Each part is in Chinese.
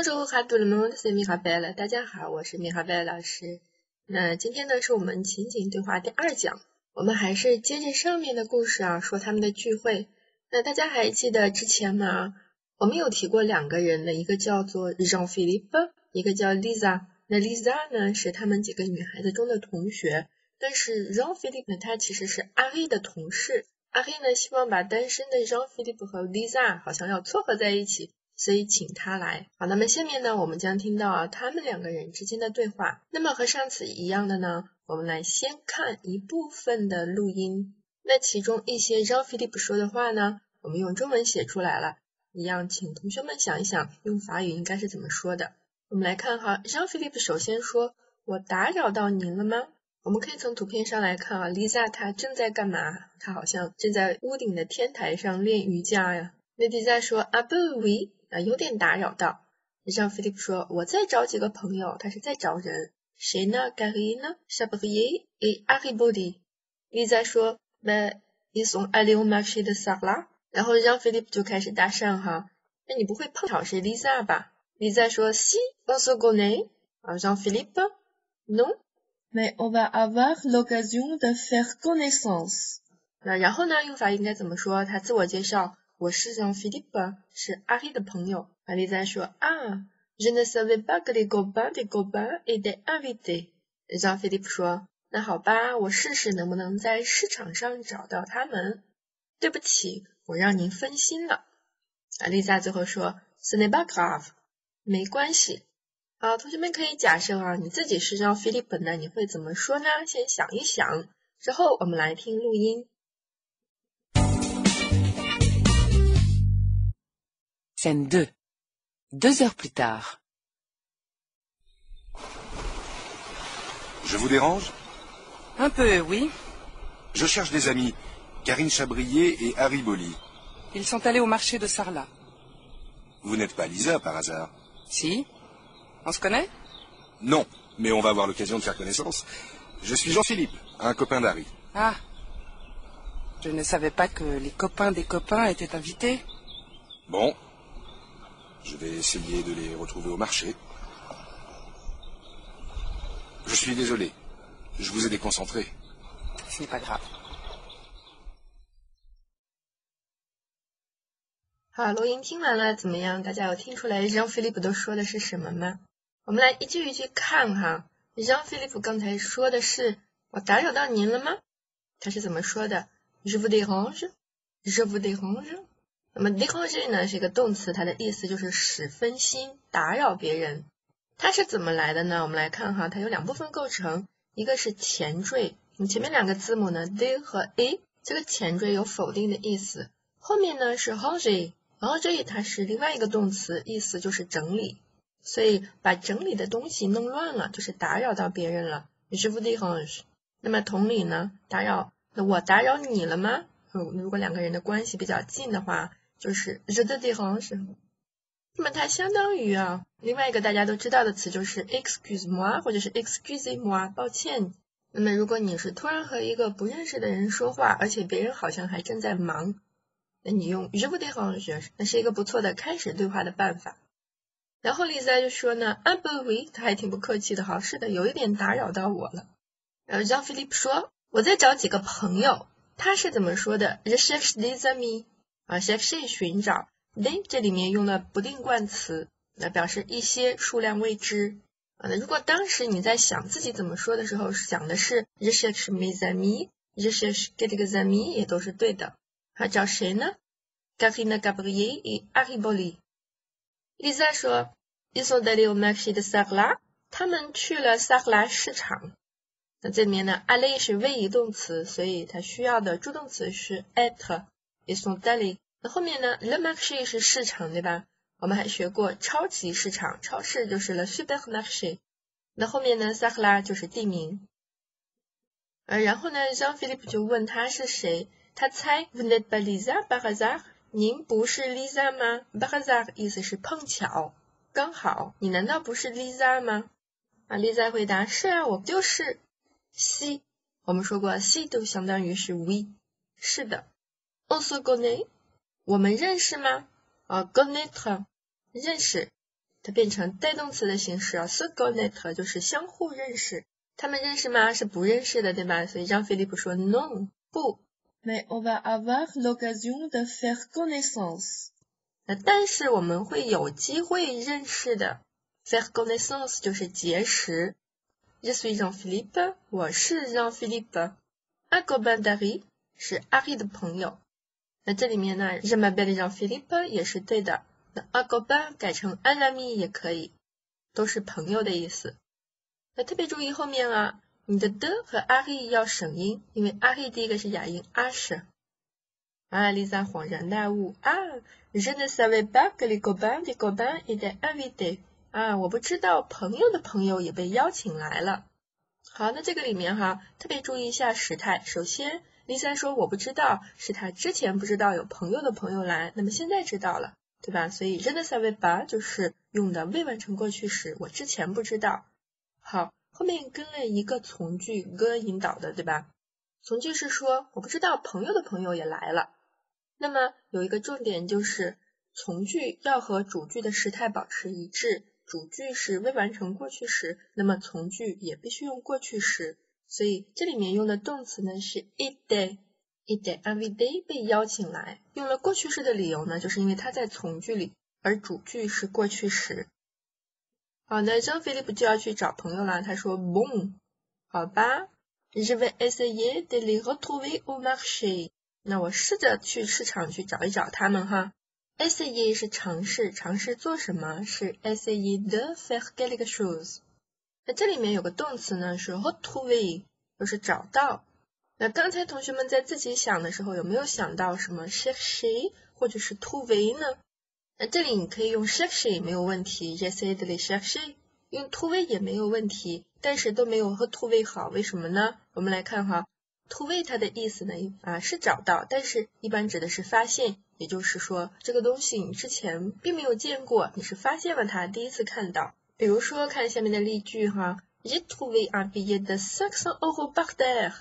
Bonjour à tous les monde, c'est Mirabelle。大家好，我是 Mirabelle 老师。那今天呢是我们情景对话第二讲，我们还是接着上面的故事啊，说他们的聚会。那大家还记得之前吗？我们有提过两个人的，一个叫做 Jean Philippe，一个叫 Lisa。那 Lisa 呢是他们几个女孩子中的同学，但是 Jean Philippe 呢他其实是阿黑的同事。阿黑呢希望把单身的 Jean Philippe 和 Lisa 好像要撮合在一起。所以请他来。好，那么下面呢，我们将听到啊他们两个人之间的对话。那么和上次一样的呢，我们来先看一部分的录音。那其中一些 Jean Philippe 说的话呢，我们用中文写出来了。一样，请同学们想一想，用法语应该是怎么说的。我们来看哈，Jean Philippe 首先说：“我打扰到您了吗？”我们可以从图片上来看啊，Lisa 她正在干嘛？她好像正在屋顶的天台上练瑜伽呀。那 Lisa 说：“Ah oui。”啊，有点打扰到。让菲利普说：“我再找几个朋友，他是在找人。谁呢？Gary 呢？Chabrier et Haribody。”丽在说：“Mais ils sont allés au marché de Sarlat。”然后让菲利普就开始搭讪哈。那你不会碰巧是 Lisa 吧？丽在说：“Si，on se connaît。”啊，让菲利普：“Non，mais on va avoir l'occasion de faire connaissance。”那然后呢？用法应该怎么说？他自我介绍。我是让菲利普，是阿丽的朋友。阿丽莎说啊，je ne savais pas que les gobeins des gobeins étaient invités。让菲利普说，那好吧，我试试能不能在市场上找到他们。对不起，我让您分心了。阿丽莎最后说，ce n'est pas grave。没关系。啊，同学们可以假设啊，你自己是让菲利普呢，你会怎么说呢？先想一想，之后我们来听录音。Scène 2. Deux heures plus tard. Je vous dérange? Un peu, oui. Je cherche des amis. Karine Chabrier et Harry Bolly. Ils sont allés au marché de Sarlat. Vous n'êtes pas Lisa par hasard? Si. On se connaît? Non, mais on va avoir l'occasion de faire connaissance. Je suis Jean-Philippe, un copain d'Harry. Ah. Je ne savais pas que les copains des copains étaient invités. Bon, je vais essayer de les retrouver au marché. Je suis désolé. Je vous ai déconcentré. Ce n'est pas grave. 好，录音听完了怎么样？大家有听出来 Jean Philippe 都说的是什么吗？我们来一句一句看哈。Jean Philippe 刚才说的是我打扰到您了吗？他是怎么说的？Je vous dérange？Je vous dérange？ 那么 déranger 呢是一个动词，它的意思就是使分心、打扰别人。它是怎么来的呢？我们来看哈，它有两部分构成，一个是前缀，你前面两个字母呢 d 和 a，这个前缀有否定的意思。后面呢是 ranger，ranger 它是另外一个动词，意思就是整理。所以把整理的东西弄乱了，就是打扰到别人了。Je vous dérange。那么同理呢，打扰，那我打扰你了吗？如果两个人的关系比较近的话。就是 je te dérange，那么它相当于啊，另外一个大家都知道的词就是 excuse-moi 或者是 excuse moi，抱歉。那么如果你是突然和一个不认识的人说话，而且别人好像还正在忙，那你用 je vous dérange，那是一个不错的开始对话的办法。然后丽莎就说呢，un peu oui，他还挺不客气的哈，是的，有一点打扰到我了。然后 Jean Philippe 说，我在找几个朋友，他是怎么说的？Je cherche des amis。啊，chef C 寻找，they 这里面用了不定冠词，来表示一些数量未知。啊，那如果当时你在想自己怎么说的时候，想的是 je cherche mes amis，je cherche quelques amis 也都是对的。还找谁呢？Karine Gabriel et Harry Bolly。Lisa 说，ils sont allés au marché de Sarlat，他们去了萨克拉市场。那这里面呢，aller 是谓语动词，所以它需要的助动词是 être。也送 daily，那后面呢？Le marché 是市场，对吧？我们还学过超级市场，超市就是 le supermarché。那后面呢？s a 拉就是地名。呃，然后呢？Jean Philippe 就问他是谁？他猜 Vous n'êtes pas Lisa b a r a z a r 您不是 Lisa 吗？Par hasard 意思是碰巧，刚好。你难道不是 Lisa 吗？啊，Lisa 回答是啊，我就是。C，我们说过 C 都相当于是 V 是的。On se connaît，我们认识吗？啊，connaître，认识。它变成带动词的形式啊，se connaître 就是相互认识。他们认识吗？是不认识的，对吧？所以让菲利普说 no 不。Mais on va avoir l'occasion de faire connaissance。那但是我们会有机会认识的。faire connaissance 就是结识。Je suis Jean-Philippe，我是 Jean-Philippe。Un copain d'Harry 是 Harry 的朋友。那这里面呢，je m'appelle Jean-Philippe 也是对的。那 Agoban 改成 Anami 也可以，都是朋友的意思。那特别注意后面啊。你的的和阿黑要省音，因为阿黑第一个是哑音阿什。啊，丽莎恍然大悟啊，Je ne savais pas que les copains des copains étaient invités。啊，我不知道朋友的朋友也被邀请来了。好，那这个里面哈，特别注意一下时态。首先，丽莎说我不知道，是他之前不知道有朋友的朋友来，那么现在知道了，对吧？所以 Je ne savais pas 就是用的未完成过去时，我之前不知道。好。后面跟了一个从句，g 引导的，对吧？从句是说我不知道朋友的朋友也来了。那么有一个重点就是从句要和主句的时态保持一致，主句是未完成过去时，那么从句也必须用过去时。所以这里面用的动词呢是 e day，e day，every day 被邀请来，用了过去式的理由呢，就是因为它在从句里，而主句是过去时。好，那张菲利普就要去找朋友了。他说：“Bon，好吧，Je vais essayer de les retrouver au marché。那我试着去市场去找一找他们哈。Essayer 是尝试，尝试做什么？是 essayer de faire quelque chose。那这里面有个动词呢，是 retrouver，就是找到。那刚才同学们在自己想的时候，有没有想到什么 s h e r c h 或者是 trouver 呢？那这里你可以用 s h e r c h 没有问题 j e s s e s h e r c h 用 to be 也没有问题，但是都没有和 trouver 好，为什么呢？我们来看哈，trouver 它的意思呢啊是找到，但是一般指的是发现，也就是说这个东西你之前并没有见过，你是发现了它，第一次看到。比如说看下面的例句哈，j'ai trouvé un billet de cinq cents euros par terre，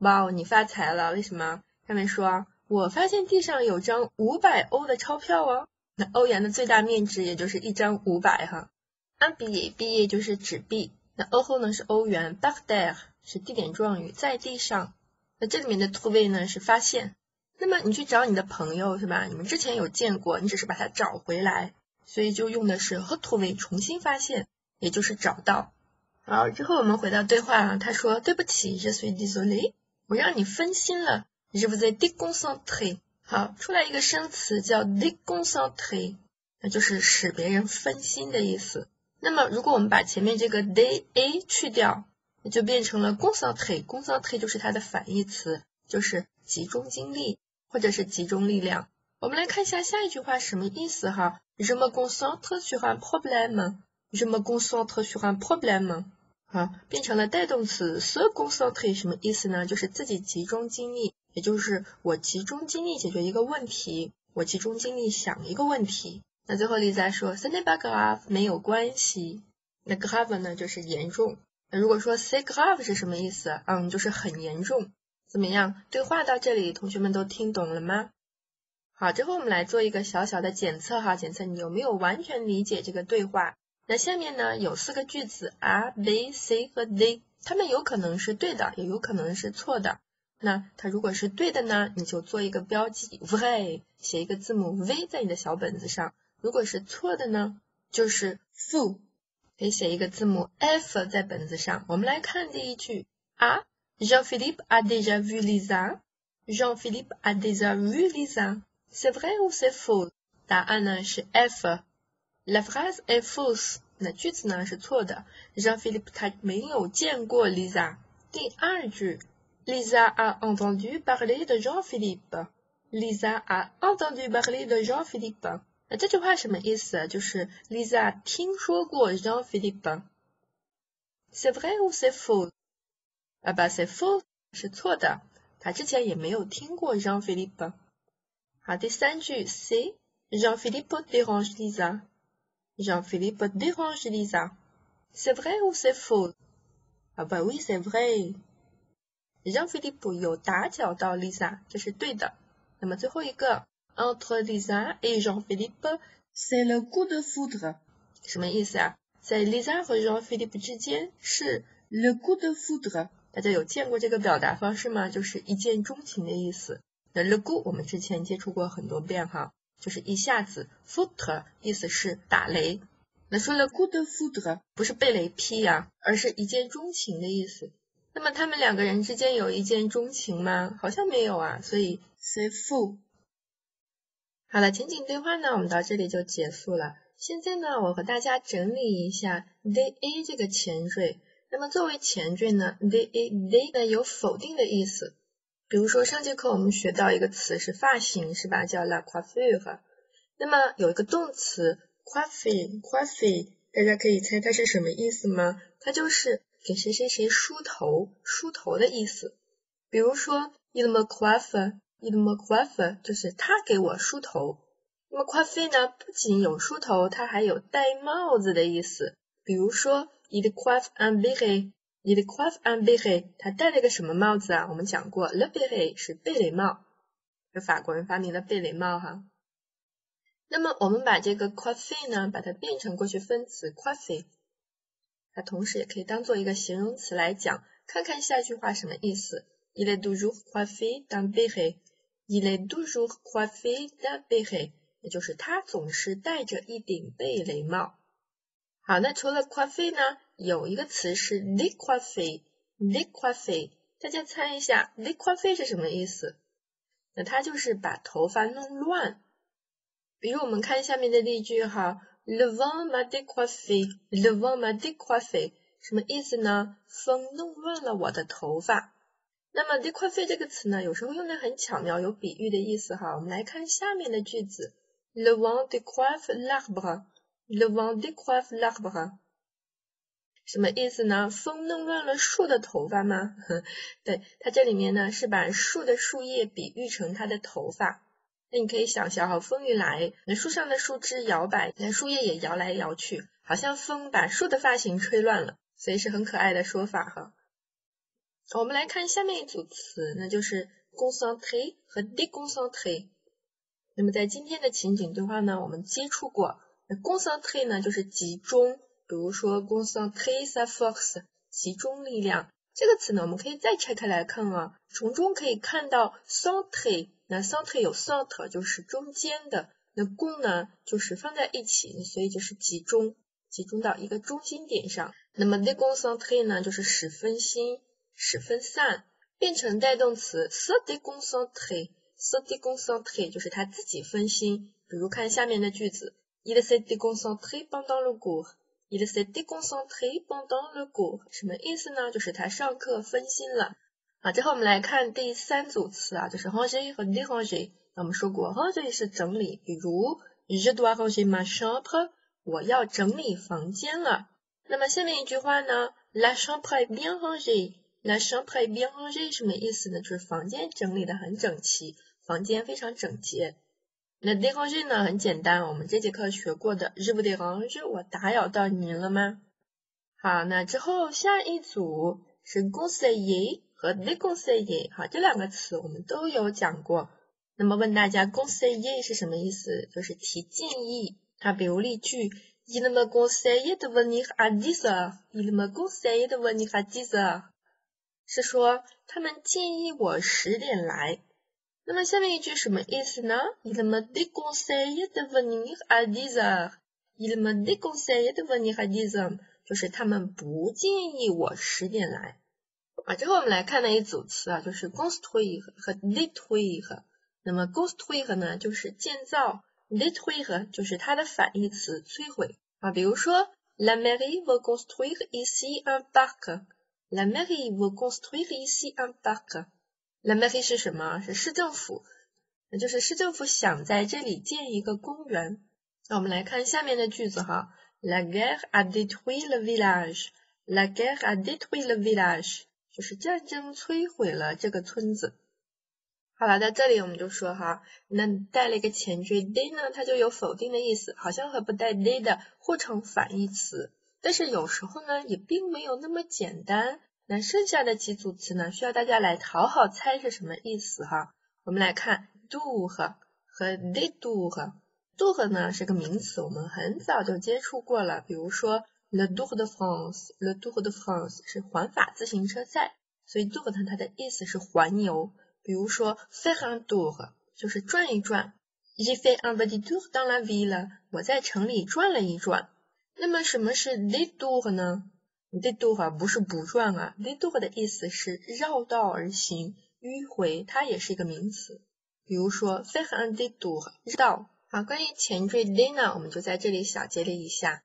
哇哦，你发财了，为什么？上面说我发现地上有张五百欧的钞票哦。那欧元的最大面值也就是一张五百哈，安比耶毕业就是纸币，那欧后呢是欧元 b a c k there 是地点状语，在地上。那这里面的 to be 呢是发现，那么你去找你的朋友是吧？你们之前有见过，你只是把它找回来，所以就用的是和 to be 重新发现，也就是找到。好，之后我们回到对话，他说对不起，je suis désolé，我让你分心了，je vous ai déconcentré。好，出来一个生词叫 déconcentré，那就是使别人分心的意思。那么如果我们把前面这个 d a 去掉，那就变成了 concentré。concentré 就是它的反义词，就是集中精力或者是集中力量。我们来看一下下一句话什么意思哈？Je me concentre sur un problème。Je me concentre sur un problème。好，变成了带动词 se concentre 什么意思呢？就是自己集中精力。也就是我集中精力解决一个问题，我集中精力想一个问题。那最后例子来说，ce n'est pas grave，没有关系。那 grave 呢，就是严重。那如果说 c'est grave 是什么意思？嗯，就是很严重。怎么样？对话到这里，同学们都听懂了吗？好，之后我们来做一个小小的检测哈，检测你有没有完全理解这个对话。那下面呢有四个句子，A、B、C 和 D，它们有可能是对的，也有可能是错的。那它如果是对的呢，你就做一个标记，v，写一个字母 v 在你的小本子上。如果是错的呢，就是 f，可以写一个字母 f 在本子上。我们来看第一句啊，Jean-Philippe a déjà vu Lisa？Jean-Philippe a déjà vu Lisa Lisa？C'est vrai ou c'est faux？答案呢是 f，la phrase est fausse。那句子呢是错的，Jean-Philippe 他没有见过 Lisa。第二句。Lisa a entendu parler de Jean-Philippe. Lisa a entendu parler de Jean-Philippe. 那这句话什么意思？就是 Lisa 听说过 Jean-Philippe。C'est vrai ou c'est faux？啊吧，c'est faux 是错的，他之前也没有听过 Jean-Philippe。 好，第三句，c'est Jean-Philippe dérange Lisa。Jean-Philippe dérange Lisa。C'est vrai ou c'est faux？啊吧，oui c'est vrai。让菲利普有打搅到 Lisa，这是对的。那么最后一个，entre Lisa et Jean-Philippe, c'est le coup de foudre。 什么意思啊？在 Lisa 和 Jean Philippe 之间是 le coup de foudre，大家有见过这个表达方式吗？就是一见钟情的意思。 那 le coup 我们之前接触过很多遍哈，就是一下子，foudre 意思是打雷。那说 le coup de foudre 不是被雷劈呀、而是一见钟情的意思。那么他们两个人之间有一见钟情吗？好像没有啊，所以 c'est faux。好了，情景对话呢，我们到这里就结束了。现在呢，我和大家整理一下 they a 这个前缀。那么作为前缀呢，they a they 呢有否定的意思。比如说上节课我们学到一个词是发型，是吧？叫 la coiffure。那么有一个动词 coiffer coiffer，大家可以猜它是什么意思吗？它就是给谁谁谁梳头，梳头的意思。比如说 il me coiffe。il me coiffe 就是他给我梳头。那么 coiffer 呢，不仅有梳头，它还有戴帽子的意思。比如说 il coiffe un Il coiffe un béret，他戴了个什么帽子啊？我们讲过，le béret 是贝雷帽，是法国人发明的贝雷帽哈。那么我们把这个 coiffe 呢，把它变成过去分词 coiffer，它同时也可以当做一个形容词来讲。看看下句话什么意思？il est toujours coiffé d'un béret。Il est toujours coiffé d'un béret，也就是他总是戴着一顶贝雷帽。好，那除了 coiffé 呢，有一个词是 décoiffé，décoiffé，大家猜一下 décoiffé 是什么意思？那它就是把头发弄乱。比如我们看下面的例句哈，Le vent m'a décoiffé，Le vent m'a décoiffé，什么意思呢？风弄乱了我的头发。那么 décoiffer 这个词呢，有时候用的很巧妙，有比喻的意思哈。我们来看下面的句子：Le vent décoiffe l'arbre，Le vent décoiffe l'arbre，什么意思呢？风弄乱了树的头发吗？对，它这里面呢是把树的树叶比喻成它的头发。那你可以想象哈，风一来，那树上的树枝摇摆，那树叶也摇来摇去，好像风把树的发型吹乱了，所以是很可爱的说法哈。我们来看下面一组词，那就是 concentré 和 déconcentré。那么在今天的情景对话呢，我们接触过。那 concentré 呢就是集中，比如说 concentrer sa force，集中力量。这个词呢，我们可以再拆开来看啊，从中可以看到 centre，那 centre 有 centre 就是中间的，那 con 呢就是放在一起，所以就是集中，集中到一个中心点上。那么 déconcentré 呢就是使分心。使分散，变成带动词 se déconcentrer，se déconcentrer 就是他自己分心。比如看下面的句子，il s'est déconcentré pendant le Il s'est déconcentré pendant le cours，什么意思呢？就是他上课分心了。啊，之后我们来看第三组词啊，就是 ranger 和 dérange。那我们说过，ranger 是整理，比如 je dois ranger ma chambre，我要整理房间了。那么下面一句话呢，la chambre est bien rangée。La chambre est bien rangée 什么意思呢？就是房间整理的很整齐，房间非常整洁。那 déranger 呢？很简单，我们这节课学过的，je vous dérange，我打扰到您了吗？好，那之后下一组是 conseiller 和 déconseiller，好，这两个词我们都有讲过。那么问大家公司叶是什么意思？就是提建议。啊，比如例句，il me conseille de venir à dix heures，il me conseille de venir à dix heures。是说他们建议我十点来。那么下面一句什么意思呢？Il me déconseille de venir à dix heures. Il me déconseille de venir à dix heures，就是他们不建议我十点来。啊，之后我们来看的一组词啊，就是 construire 和 détruire。那么 construire 呢，就是建造；détruire 就是它的反义词，摧毁。啊，比如说，La mairie veut construire ici un parc。La mairie veut construire ici un parc. La mairie 是什么？是市政府，那就是市政府想在这里建一个公园。那我们来看下面的句子哈。La guerre a détruit le village. La guerre a détruit le village，就是战争摧毁了这个村子。好了，在这里我们就说哈，那带了一个前缀 they 呢，它就有否定的意思，好像和不带 they 的互成反义词。但是有时候呢，也并没有那么简单。那剩下的几组词呢，需要大家来好好猜是什么意思哈。我们来看 do 和和 they do 和 do 呢是个名词，我们很早就接触过了，比如说 le Tour de France，le Tour de France 是环法自行车赛，所以 do 呢它的意思是环游。比如说 faire un tour 就是转一转，j'ai fait un petit tour dans la ville，我在城里转了一转。那么什么是 détour 呢 “de do” 法不是不转啊，“de do” 的意思是绕道而行、迂回，它也是一个名词。比如说，“faihun de do” 道。好，关于前缀 “de” 呢，我们就在这里小结了一下。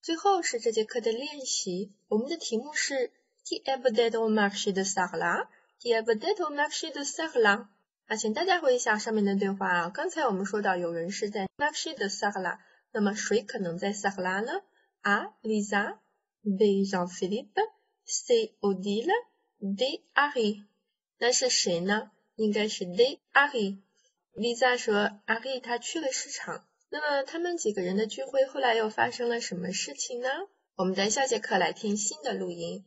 最后是这节课的练习，我们的题目是 “ti abdeto magshid sahla”，“ti abdeto magshid sahla”。啊，请大家回忆一下上面的对话啊，刚才我们说到有人是在 “magshid sahla”，那么谁可能在 “sahla” 呢？啊，Liza。B. Jean Philippe C. Odile D. Harry.。那是谁呢？应该是 D. Harry。Lisa 说：“阿丽她去了市场。那么他们几个人的聚会后来又发生了什么事情呢？我们在下节课来听新的录音，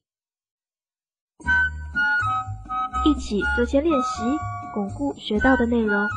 一起做些练习，巩固学到的内容。”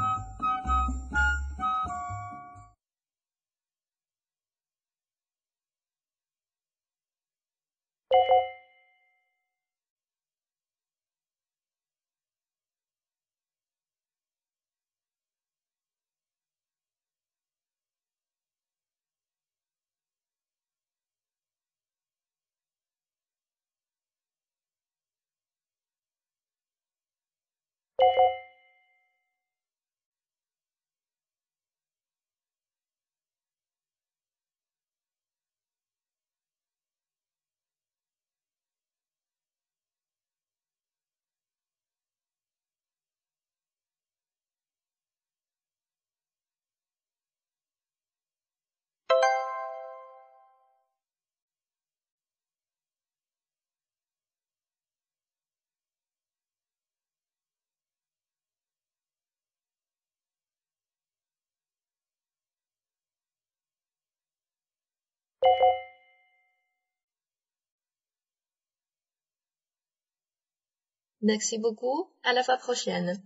Merci beaucoup. À la fois prochaine.